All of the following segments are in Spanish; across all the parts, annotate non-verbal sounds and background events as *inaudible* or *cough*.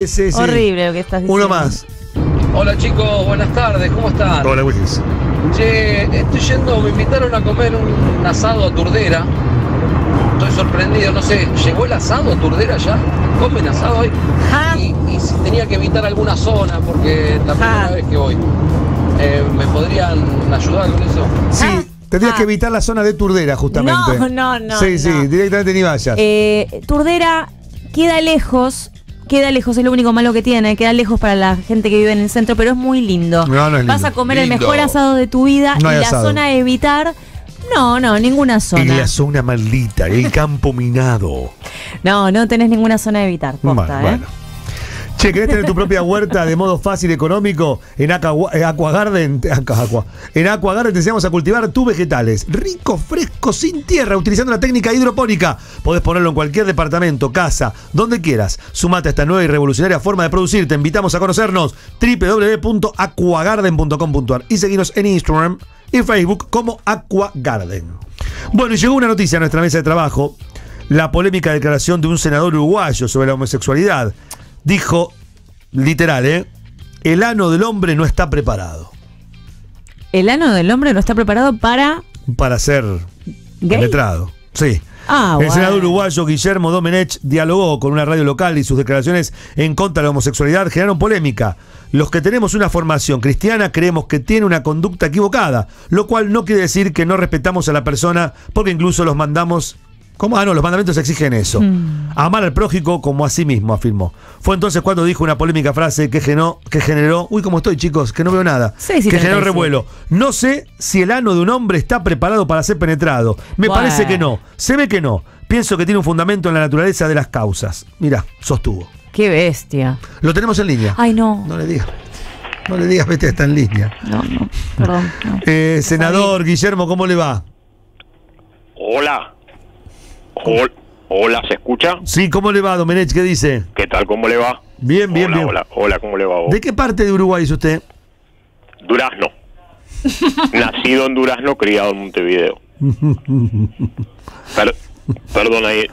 Sí, sí. Horrible lo que estás diciendo. Uno más. Hola chicos, buenas tardes, ¿cómo están? Hola, Willis. Che, estoy yendo, me invitaron a comer un asado a Turdera. Estoy sorprendido, no sé, ¿llegó el asado a Turdera ya? ¿Comen asado hoy? Y, y si tenía que evitar alguna zona, porque es la Ja. primera vez que voy. Eh, ¿Me podrían ayudar con eso? Sí, Ah. tendrías Ah. que evitar la zona de Turdera, justamente. No, no, no, Sí, sí, no. directamente ni vayas. Eh, Turdera queda lejos. Queda lejos, es lo único malo que tiene. Queda lejos para la gente que vive en el centro, pero es muy lindo. No, no es Vas a comer el mejor asado de tu vida No y la asado. zona a evitar. No, no, ninguna en zona. la zona maldita, el campo minado. No, no tenés ninguna zona a evitar. Posta, Bueno, ¿eh? bueno. Che, ¿querés tener tu propia huerta de modo fácil y económico? En Aqua, eh, en Aqua Garden te enseñamos a cultivar tus vegetales, ricos, frescos, sin tierra, utilizando la técnica hidropónica. Podés ponerlo en cualquier departamento, casa, donde quieras. Sumate a esta nueva y revolucionaria forma de producir. Te invitamos a conocernos www.aquagarden.com.ar y seguirnos en Instagram y Facebook como Aqua Garden. Bueno, y llegó una noticia a nuestra mesa de trabajo. La polémica declaración de un senador uruguayo sobre la homosexualidad. Dijo, literal, ¿eh? El ano del hombre no está preparado El ano del hombre no está preparado para. para ser ¿Gay? penetrado. Sí. Ah, el bueno. senador uruguayo Guillermo Domenech dialogó con una radio local y sus declaraciones en contra de la homosexualidad generaron polémica. Los que tenemos una formación cristiana creemos que tiene una conducta equivocada, lo cual no quiere decir que no respetamos a la persona porque incluso los mandamos... ¿Cómo? Ah, no, los mandamientos exigen eso. Mm. Amar al prójico como a sí mismo, afirmó. Fue entonces cuando dijo una polémica frase que generó, que generó uy, ¿cómo estoy, chicos? Que no veo nada. Sí, sí, que generó 37. revuelo. No sé si el ano de un hombre está preparado para ser penetrado. Me Bueno. parece que no. Se ve que no. Pienso que tiene un fundamento en la naturaleza de las causas. Mira, sostuvo. Qué bestia. Lo tenemos en línea. Ay, no. No le digas. No le digas, vete, está en línea. No, no. Perdón. no. Eh, senador Guillermo, ¿cómo le va? Hola. Hol- Hola, ¿se escucha? Sí, ¿cómo le va, Domenech? ¿Qué dice? ¿Qué tal? ¿Cómo le va? Bien, bien, hola, bien. Hola, hola, ¿cómo le va vos? ¿De qué parte de Uruguay es usted? Durazno. *laughs* Nacido en Durazno, criado en Montevideo. Per- perdón, ahí,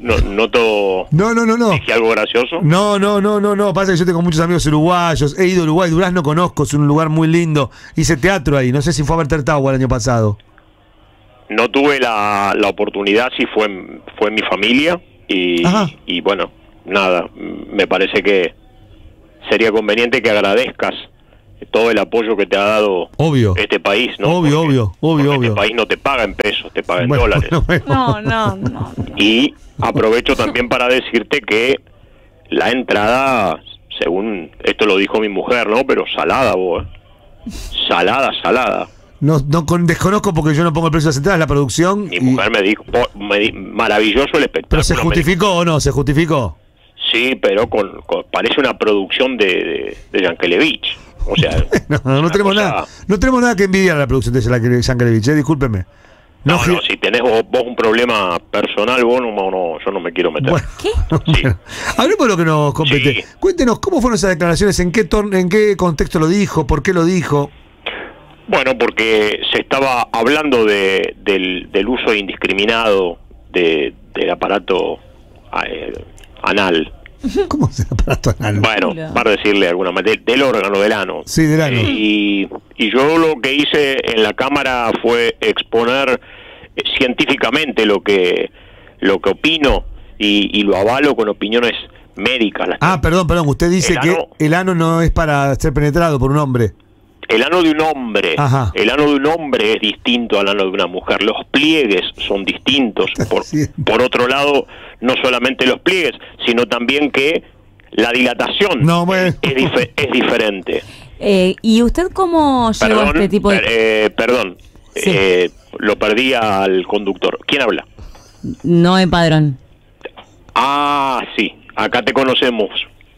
no, noto No, no, no, no. dije algo gracioso. No, no, no, no, no. Pasa que yo tengo muchos amigos uruguayos. He ido a Uruguay. Durazno conozco, es un lugar muy lindo. Hice teatro ahí. No sé si fue a ver Tertagua el año pasado. No tuve la, la oportunidad, sí fue, en- fue en mi familia. Y, y bueno, nada, me parece que sería conveniente que agradezcas todo el apoyo que te ha dado Obvio. este país, ¿no? Obvio, obvio, obvio, porque obvio. Este país no te paga en pesos, te paga en Bueno, dólares. No, no, no. Y aprovecho también para decirte que la entrada, según esto lo dijo mi mujer, ¿no? Pero salada, vos. ¿eh? Salada, salada. No, no con- desconozco porque yo no pongo el precio de las entradas, la producción. Mi y- mujer me dijo, me di- maravilloso el espectáculo. pero se justificó o no, se justificó. sí, pero con, con- parece una producción de, de, de Yankelevich. O sea, *laughs* No, no una tenemos cosa- nada. No tenemos nada que envidiar a la producción de Yankelevich, eh, discúlpeme. No, no, si tenés vos, vos un problema personal, vos no, no, yo no me quiero meter. Bueno, ¿Qué? *laughs* Sí. hablemos de lo que nos compete. Sí. Cuéntenos cómo fueron esas declaraciones, en qué en qué contexto lo dijo, por qué lo dijo. Bueno, porque se estaba hablando de, del, del uso indiscriminado de, del aparato eh, anal. *laughs* ¿Cómo se aparato anal? Bueno, para decirle de alguna manera, del órgano del ano. Sí, del ano. Eh, y, y yo lo que hice en la cámara fue exponer eh, científicamente lo que lo que opino y, y lo avalo con opiniones médicas. Las- Ah, perdón, perdón. Usted dice El que ano- el ano no es para ser penetrado por un hombre. El ano de un hombre, Ajá. el ano de un hombre es distinto al ano de una mujer. Los pliegues son distintos. Por, otro lado, no solamente los pliegues, sino también que la dilatación No, es, dife- es diferente. Eh, ¿Y usted cómo llegó Perdón, a este tipo de.? per- eh, perdón, Sí. eh, lo perdí al conductor. ¿Quién habla? No de padrón. Ah, sí, acá te conocemos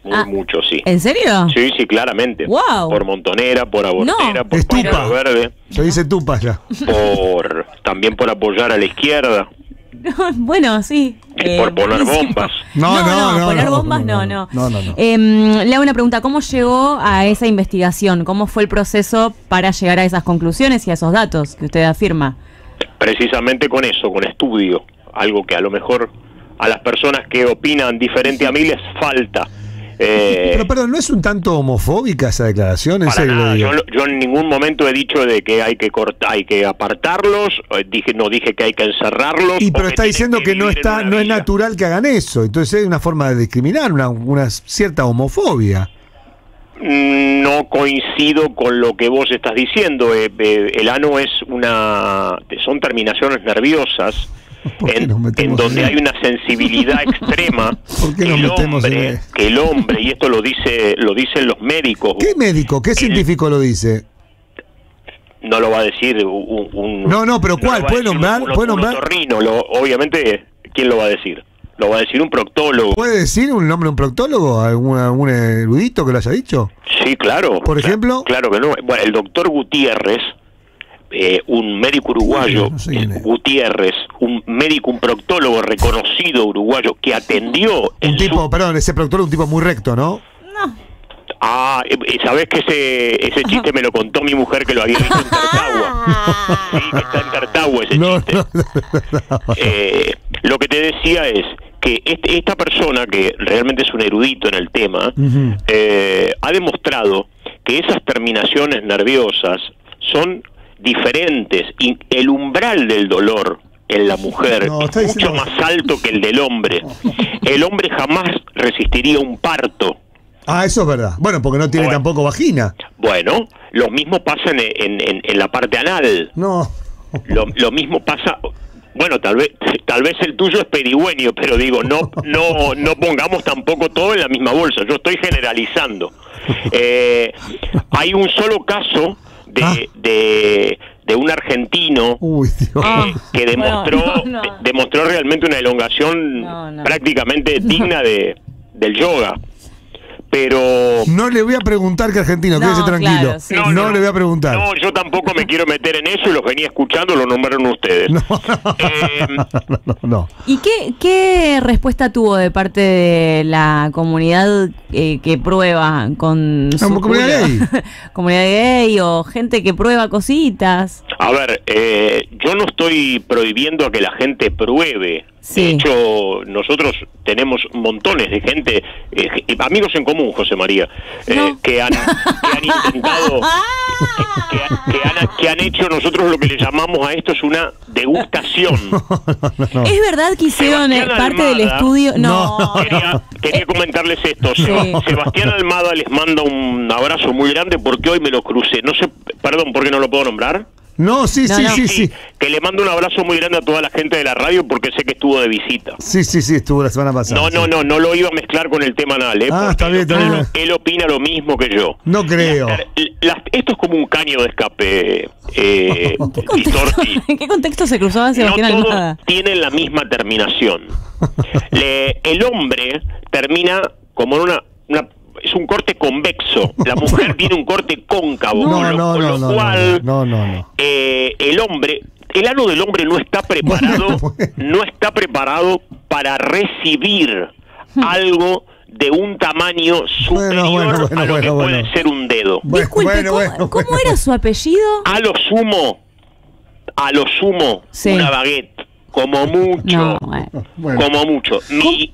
muy Ah, mucho, sí. ¿En serio? Sí, sí, claramente. Guau. Por Montonera, por Abortera, No. por Estupa. Pañuelo Verde, Se dice tupa ya. por también por apoyar a la izquierda. *laughs* bueno, sí. Y por poner buenísimo. bombas. No, no, no, poner no, bombas no, no, no, no. no, no, no. Em, le hago una pregunta, ¿cómo llegó a esa investigación? ¿Cómo fue el proceso para llegar a esas conclusiones y a esos datos que usted afirma? Precisamente con eso, con estudio. Algo que a lo mejor a las personas que opinan diferente a mí les falta. Eh, Pero perdón, ¿no es un tanto homofóbica esa declaración? En para serio nada, yo, yo en ningún momento he dicho de que hay que cortar, hay que apartarlos, dije no dije que hay que encerrarlos. Y pero está diciendo que no está, no es villa. natural que hagan eso. Entonces es una forma de discriminar, una, una cierta homofobia. Mm, No coincido con lo que vos estás diciendo. eh, eh, el ano es una, son terminaciones nerviosas. ¿Por qué En, nos en donde en hay una sensibilidad extrema *laughs* ¿Por qué que nos el metemos en hombre, eso? que el hombre y esto lo dice lo dicen los médicos ¿Qué médico, qué científico lo dice? no lo va a decir un, un- No, no, pero ¿cuál? ¿Puede nombrar? un, ¿Puede nombrar? otorrino, lo- obviamente quién lo va a decir lo va a decir un proctólogo ¿Puede decir un nombre de un proctólogo? ¿Algún, algún erudito que lo haya dicho? sí claro ¿Por ejemplo? claro que no bueno el doctor Gutiérrez eh, un médico uruguayo No sé es. Gutiérrez un médico un proctólogo reconocido uruguayo que atendió en Un su- tipo, perdón, ese proctólogo un tipo muy recto, ¿no? Ah, eh, eh, sabés que ese, ese chiste me lo contó mi mujer que lo había visto en Cartagua. Sí, que está en Cartagua ese No, chiste. no, no, no. Eh, lo que te decía es que este- esta persona, que realmente es un erudito en el tema, eh, ha demostrado que esas terminaciones nerviosas son diferentes y el umbral del dolor en la mujer No, es mucho más alto que el del hombre. El hombre jamás resistiría un parto. Ah, eso es verdad. Bueno, porque no tiene Bueno. tampoco vagina. Bueno, lo mismo pasa en, en- en- en la parte anal. No. Lo, lo mismo pasa. Bueno, tal vez, tal vez el tuyo es pedigüeño, pero digo, no, *laughs* no, no pongamos tampoco todo en la misma bolsa. Yo estoy generalizando. Eh, hay un solo caso de, Ah. de, de un argentino Uy, Dios. Ah. que demostró, Bueno, no, no. demostró realmente una elongación No, no. prácticamente digna de, del yoga. Pero No le voy a preguntar que argentino, No, quédese tranquilo. claro, sí. no, le voy a preguntar. No, yo tampoco me quiero meter en eso y los venía escuchando, lo nombraron ustedes. *laughs* No, Eh, no, no, no. ¿Y qué, qué respuesta tuvo de parte de la comunidad eh, que prueba con su ¿Como comunidad culo? *laughs* comunidad gay o gente que prueba cositas? A ver, eh, yo no estoy prohibiendo a que la gente pruebe. Sí. De hecho, nosotros tenemos montones de gente, eh, amigos en común, José María, eh, No. que, han, que han intentado, *laughs* que, que- han, que han hecho nosotros lo que le llamamos a esto es una degustación. *laughs* No. ¿Es verdad que hicieron eh, Sebastián parte del estudio? No. Quería, quería comentarles esto. Sí. Sebastián Almada les manda un abrazo muy grande porque hoy me lo crucé. No sé, perdón, ¿por qué no lo puedo nombrar? No, sí, No, sí, no. sí, sí. Que le mando un abrazo muy grande a toda la gente de la radio porque sé que estuvo de visita. Sí, sí, sí, estuvo la semana pasada. No, no, sí. no, no lo iba a mezclar con el tema anal, ¿eh? Ah, está bien, él está bien. opina- Él opina lo mismo que yo. No creo. Esto es como un caño de escape, eh, *laughs* ¿Qué contexto. ¿En *laughs* qué contexto se cruzaba Sebastián no todos tienen la misma terminación. *laughs* Le- el hombre termina como en una- es un corte convexo. La *laughs* mujer tiene un corte cóncavo. No, con lo, no, con no, lo no, cual no, no, no. eh, el hombre, el ano del hombre no está *laughs* preparado, Bueno, *laughs* bueno. no está preparado para recibir algo de un tamaño superior bueno, bueno, a lo que bueno, puede ser un dedo. Bueno, Disculpe, bueno, ¿cómo, bueno, cómo era su apellido? A lo sumo, a lo sumo, Sí. una baguette, como mucho. No, bueno. Bueno. Como mucho. Mi,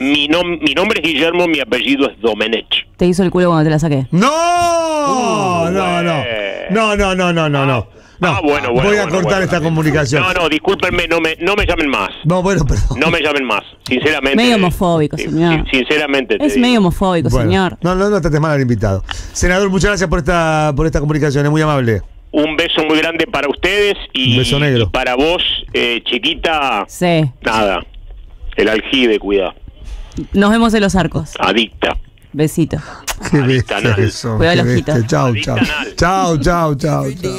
mi, nom- mi nombre es Guillermo, mi apellido es Domenech. Te hizo el culo cuando te la saqué. No, Uh, no, no. No, no, no, no, no, no. No, Ah, bueno, bueno, Voy a bueno, cortar bueno. esta comunicación. No, no, discúlpenme, no me, no me llamen más. No, bueno, perdón. No me llamen más, sinceramente. Medio homofóbico, señor. Sinceramente. te Es digo. medio homofóbico, Bueno, señor. No, no, no trates mal al invitado. Senador, muchas gracias por esta, por esta comunicación, es muy amable. Un beso muy grande para ustedes y, Un beso negro. y para vos, eh, chiquita, Sí. nada. El aljibe, cuida. Nos vemos en los arcos. Adicta. Besito. Qué Adicta bestia eso. Cuidado los Chao, chao. Chao, chao, chao. chao.